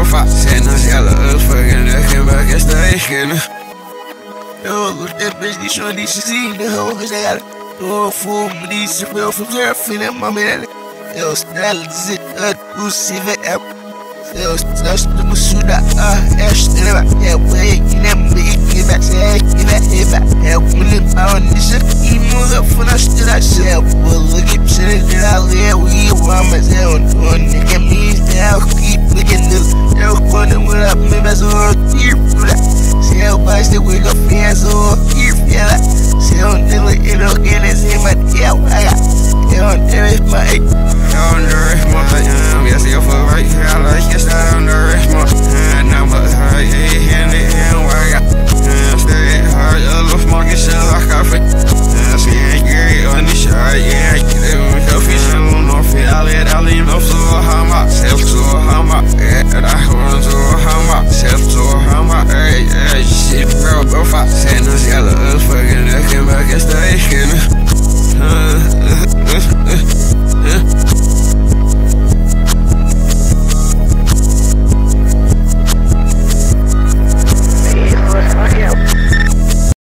zo vaak zijn als jaloers fucking weg en weg en stijgen. Yo, dat is niet zo niet te zien, de hoge zeilen. Yo, voel me niet zoveel van surfen en mamellen. Yo, snel zit het poesie met hem. Yo, zelfs de moesuda, ah, er sterren. Yo, ik neem me, ik geef het, ik geef het, ik geef het. Yo, ik neem me, want die zit in mijn rug van als je dat zegt. Yo, ik heb zin in de alweer, we waren met z'n allen, ik heb niet. See still wake up, fans, all, here, yeah, see how I'm dealing, you know, get it, see my, yeah, I got, it don't yeah, there is my, on the rest, my, um, yes, you for right? Here, I like profile. Sandals yellow, us fucking, I came back and started skimming.